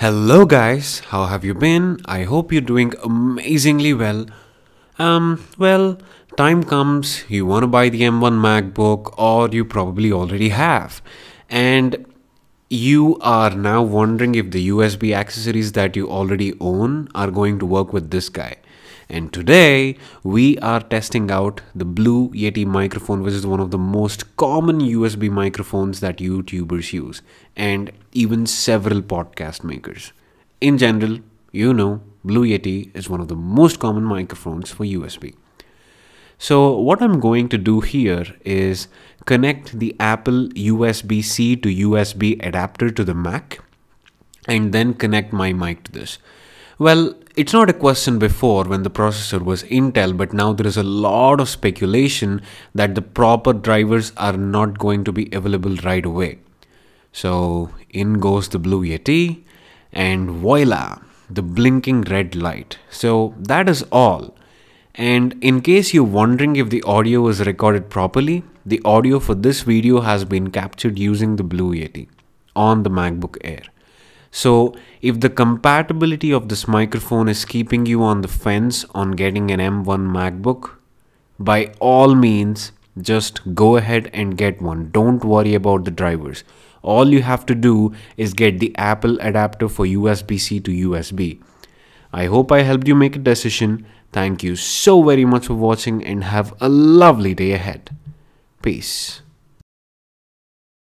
Hello guys, how have you been? I hope you're doing amazingly well. Um, well, time comes, you want to buy the M1 MacBook or you probably already have. And you are now wondering if the USB accessories that you already own are going to work with this guy. And today we are testing out the Blue Yeti microphone, which is one of the most common USB microphones that YouTubers use, and even several podcast makers. In general, you know, Blue Yeti is one of the most common microphones for USB. So what I'm going to do here is connect the Apple USB-C to USB adapter to the Mac and then connect my mic to this. Well, it's not a question before when the processor was Intel, but now there is a lot of speculation that the proper drivers are not going to be available right away. So in goes the Blue Yeti and voila, the blinking red light. So that is all. And in case you're wondering if the audio is recorded properly, the audio for this video has been captured using the Blue Yeti on the MacBook Air. So if the compatibility of this microphone is keeping you on the fence on getting an M1 MacBook, by all means, just go ahead and get one. Don't worry about the drivers. All you have to do is get the Apple adapter for USB-C to USB. I hope I helped you make a decision. Thank you so very much for watching and have a lovely day ahead. Peace.